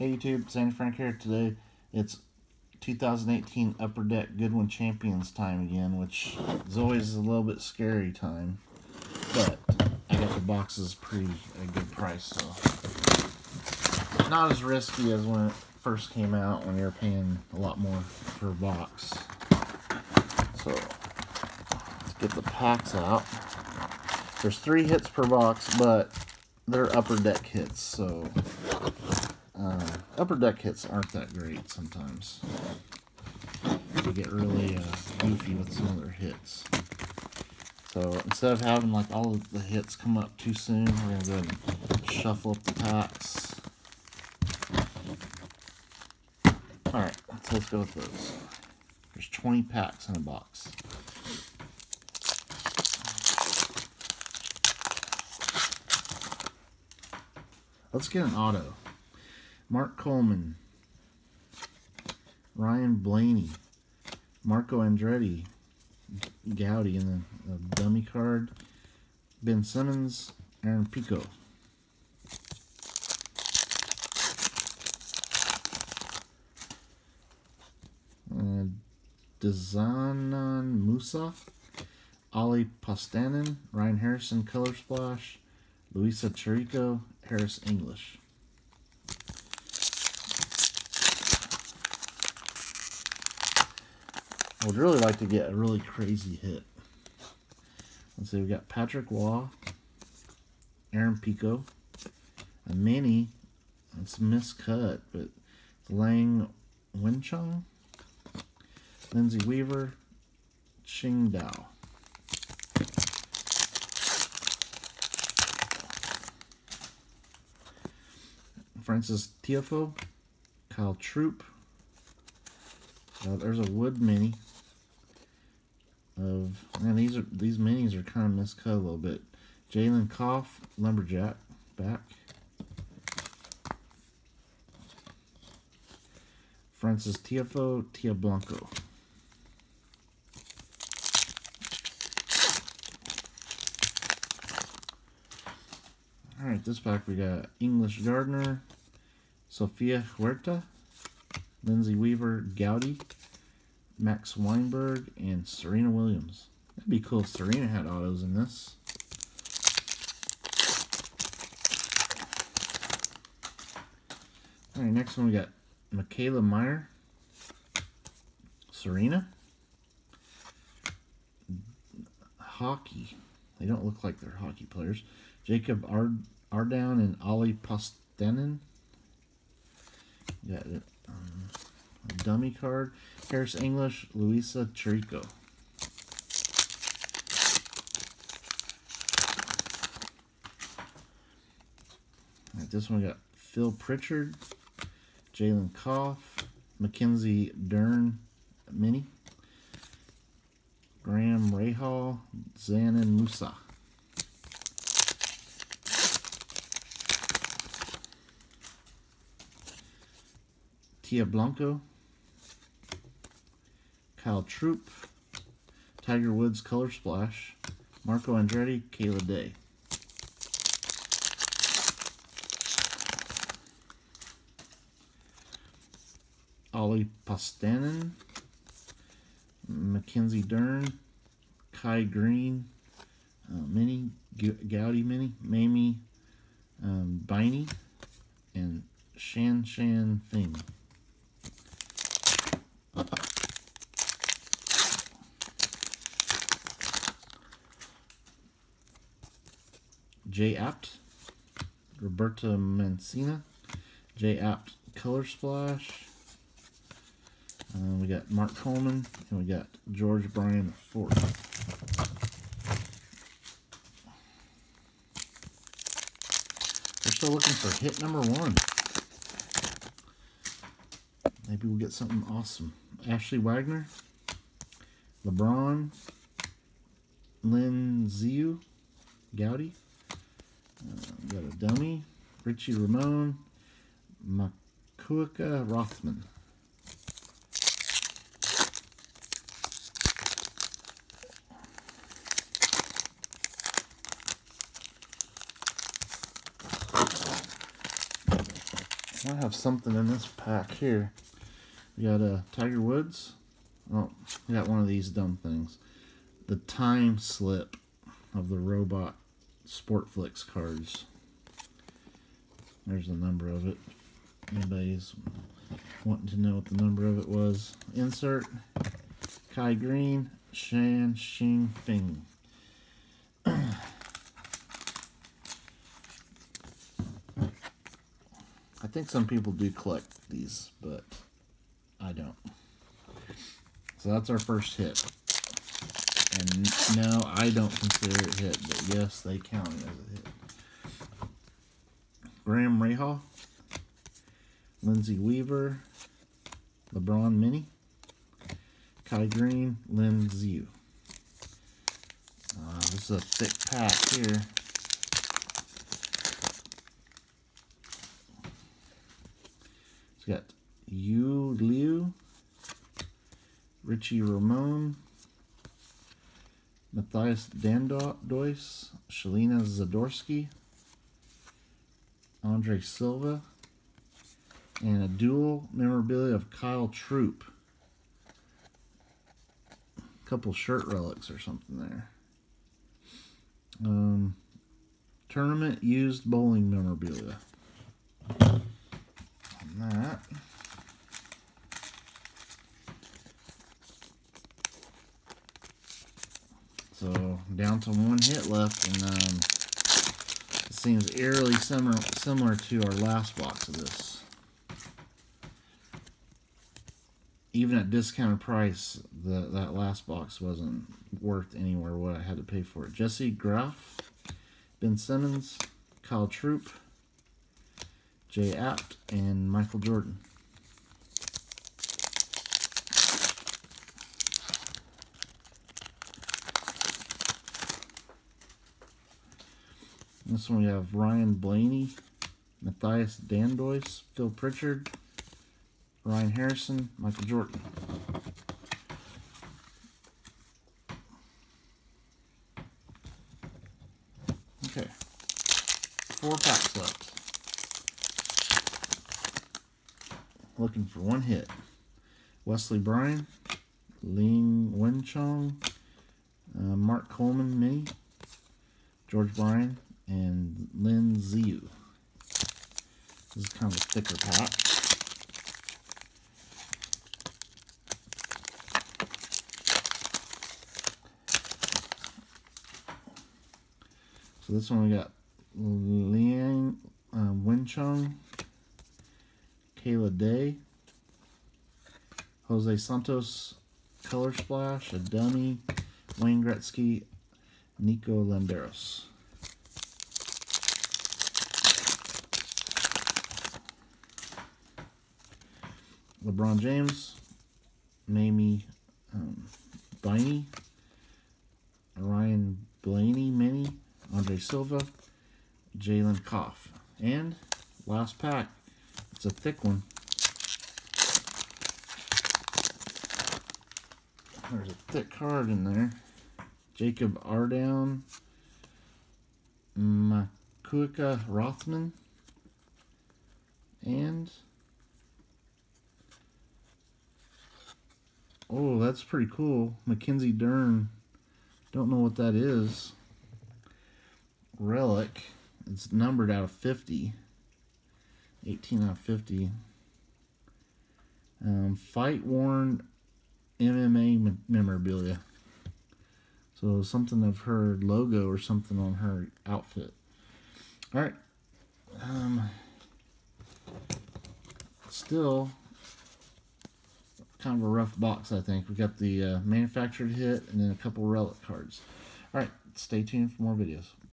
Hey YouTube, Sandy Frank here. Today it's 2018 Upper Deck Goodwin Champions time again, which is always a little bit scary time. But I got the boxes pretty a good price, so not as risky as when it first came out when you were paying a lot more for a box. So let's get the packs out. There's three hits per box, but they're upper deck hits, so uh, upper deck hits aren't that great sometimes. They get really uh, goofy with some of their hits. So instead of having like all of the hits come up too soon, we're to go ahead and shuffle up the packs. Alright, so let's go with those. There's 20 packs in a box. Let's get an auto. Mark Coleman, Ryan Blaney, Marco Andretti, Gowdy in the, dummy card, Ben Simmons, Aaron Pico. Uh, Dazanan Musa, Ali Pastanen, Ryan Harrison, Color Splash, Luisa Chirico, Harris English. I would really like to get a really crazy hit. Let's see, we got Patrick Waugh, Aaron Pico, a mini. It's miscut, but Lang Wenchong, Lindsey Weaver, Ching Dao. Frances Tiafoe, Kyle Troup. Uh, there's a wood mini of man these are these minis are kind of miscut a little bit. Jalen Koff, lumberjack back. Frances Tiafoe, Tia Blanco. Alright, this pack we got English Gardner, Sofia Huerta, Lindsey Weaver, Gowdy, Max Weinberg, and Serena Williams. That'd be cool if Serena had autos in this. Alright, next one we got Michaela Meyer, Serena, Hockey. They don't look like they're hockey players. Jacob Ard Ardown and Ollie. Got it. Um, dummy card. Harris English, Luisa. Right, this one got Phil Pritchard, Jalen Koff, Mackenzie Dern Mini, Graham Rahal, Zanin Musa. Tia Blanco, Kyle Troup, Tiger Woods Color Splash, Marco Andretti, Kayla Day. Ollie Pastanen, Mackenzie Dern, Kai Green, uh, Mini, Gowdy Mini, Mamie um, Biney, and Shan Shan Thing. J Apt, Roberta Mancino, J Apt Color Splash. Uh, we got Mark Coleman, and we got George Bryan Ford. We're still looking for hit number one. Maybe we'll get something awesome. Ashley Wagner, LeBron, Lynn Ziu, Gowdy, got a dummy, Richie Ramone, Makuika Rothman. I have something in this pack here. We got a uh, Tiger Woods. Oh, we got one of these dumb things. The time slip of the robot Sportflix cards. There's the number of it. Anybody's wanting to know what the number of it was. Insert Kai Green, Shan Xing Fing. I think some people do collect these, but I don't. So that's our first hit. And no, I don't consider it hit, but yes, they count it as a hit. Graham Rahal, Lindsey Weaver, LeBron Mini, Kai Green, Lin Ziu. Uh, this is a thick pack here. It's got Yu Liu, Richie Ramone, Matthias Dandois, Shelina Zadorsky, Andre Silva, and a dual memorabilia of Kyle Troup. A couple shirt relics or something there. Um, tournament used bowling memorabilia. That. So down to one hit left, and um, seems eerily similar similar to our last box of this. Even at discounted price, the that last box wasn't worth anywhere what I had to pay for it. Jesse Graff, Ben Simmons, Kyle Troup, Jay Apt, and Michael Jordan. This one we have Ryan Blaney, Matthias Dandois, Phil Pritchard, Ryan Harrison, Michael Jordan. Okay, four packs left. Looking for one hit. Wesley Bryan, Ling Wenchong, uh, Mark Coleman Mini, George Bryan, and Lin Ziu. This is kind of a thicker pack. So this one we got Liang uh, Wenchong, Kayla Day, Jose Santos Color Splash, a dummy, Wayne Gretzky, Nico Landeros. LeBron James, Mamie um, Biney, Ryan Blaney Mini, Andre Silva, Jalen Koff. And last pack, it's a thick one. There's a thick card in there. Jacob Ardown, Makuika Rothman, and Oh, that's pretty cool. Mackenzie Dern. Don't know what that is. Relic. It's numbered out of 50. 18 out of 50. Um, fight worn MMA memorabilia. So something of her logo or something on her outfit. All right. Um, still kind of a rough box, I think. We got the uh, manufactured hit and then a couple relic cards. All right, stay tuned for more videos.